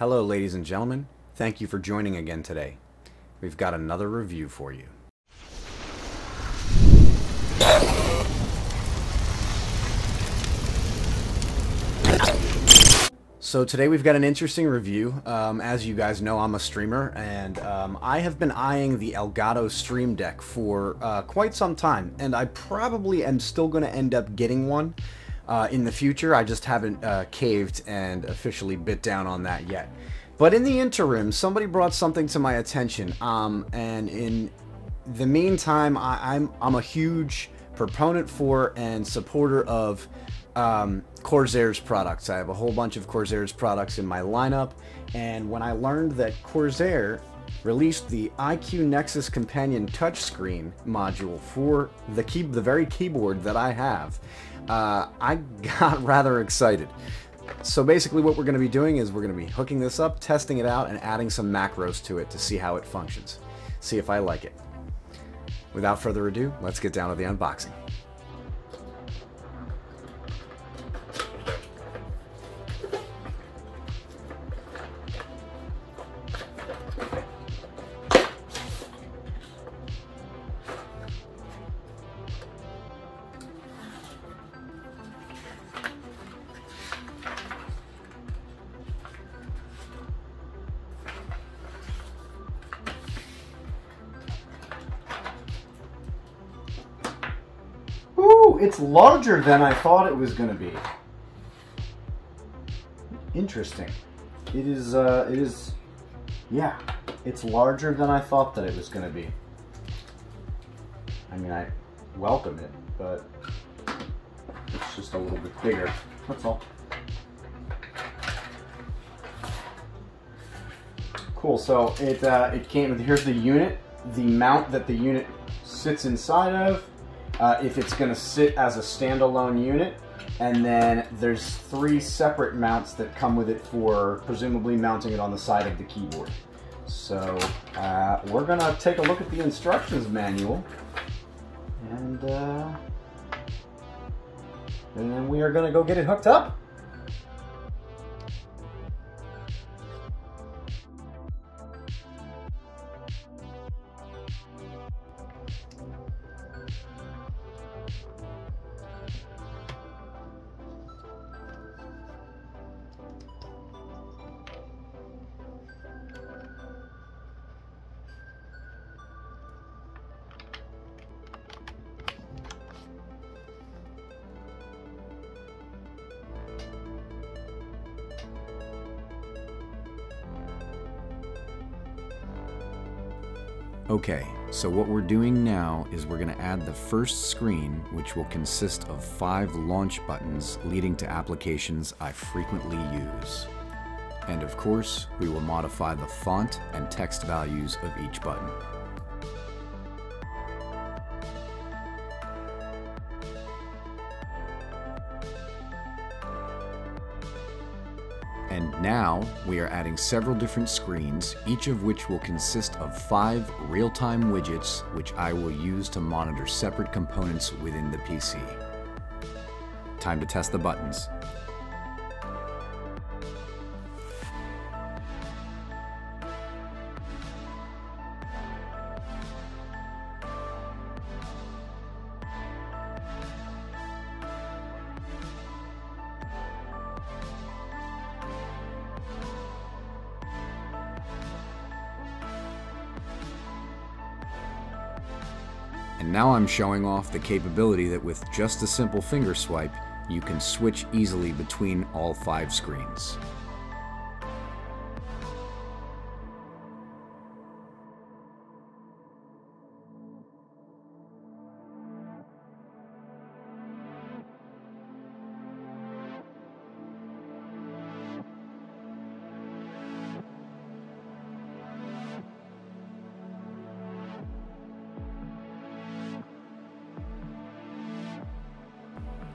Hello, ladies and gentlemen. Thank you for joining again today. We've got another review for you. So today we've got an interesting review. Um, as you guys know, I'm a streamer, and um, I have been eyeing the Elgato Stream Deck for uh, quite some time, and I probably am still going to end up getting one uh, in the future. I just haven't uh, caved and officially bit down on that yet. But in the interim, somebody brought something to my attention, um, and in the meantime, I, I'm I'm a huge proponent for and supporter of um, Corsair's products. I have a whole bunch of Corsair's products in my lineup, and when I learned that Corsair released the iCUE Nexus Companion touchscreen module for the key, the very keyboard that I have, uh, I got rather excited. So basically what we're going to be doing is we're going to be hooking this up, testing it out, and adding some macros to it to see how it functions. See if I like it. Without further ado, let's get down to the unboxing. It's larger than I thought it was going to be. Interesting. It is, uh, it is, yeah, it's larger than I thought that it was going to be. I mean, I welcome it, but it's just a little bit bigger. That's all. Cool, so it, uh, it came, with, here's the unit, the mount that the unit sits inside of, uh, if it's going to sit as a standalone unit. And then there's three separate mounts that come with it for presumably mounting it on the side of the keyboard. So uh, we're going to take a look at the instructions manual. And, uh, and then we are going to go get it hooked up. Okay, so what we're doing now is we're going to add the first screen, which will consist of five launch buttons leading to applications I frequently use. And of course, we will modify the font and text values of each button. And now we are adding several different screens, each of which will consist of five real-time widgets which I will use to monitor separate components within the PC. Time to test the buttons. And now I'm showing off the capability that with just a simple finger swipe, you can switch easily between all five screens.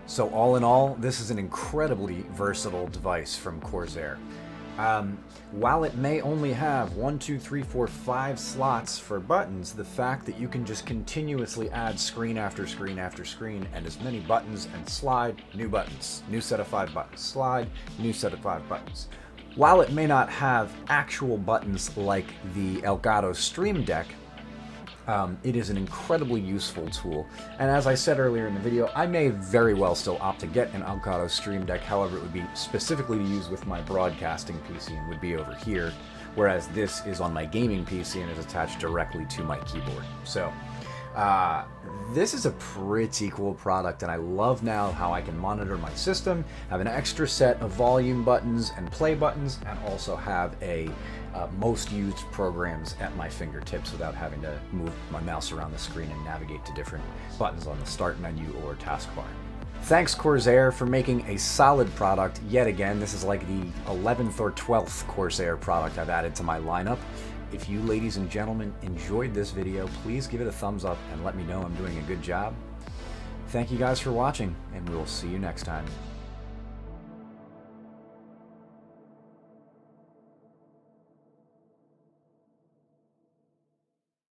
So all in all, this is an incredibly versatile device from Corsair. Um, while it may only have one, two, three, four, five slots for buttons, the fact that you can just continuously add screen after screen after screen and as many buttons and slide, new buttons, new set of five buttons, slide, new set of five buttons. While it may not have actual buttons like the Elgato Stream Deck, um, it is an incredibly useful tool, and as I said earlier in the video, I may very well still opt to get an Elgato Stream Deck, however it would be specifically to use with my broadcasting PC and would be over here, whereas this is on my gaming PC and is attached directly to my keyboard. So, uh, this is a pretty cool product, and I love now how I can monitor my system, have an extra set of volume buttons and play buttons, and also have a uh, most used programs at my fingertips without having to move my mouse around the screen and navigate to different buttons on the start menu or taskbar. Thanks Corsair for making a solid product yet again. This is like the 11th or 12th Corsair product I've added to my lineup. If you ladies and gentlemen enjoyed this video, please give it a thumbs up and let me know I'm doing a good job. Thank you guys for watching, and we will see you next time.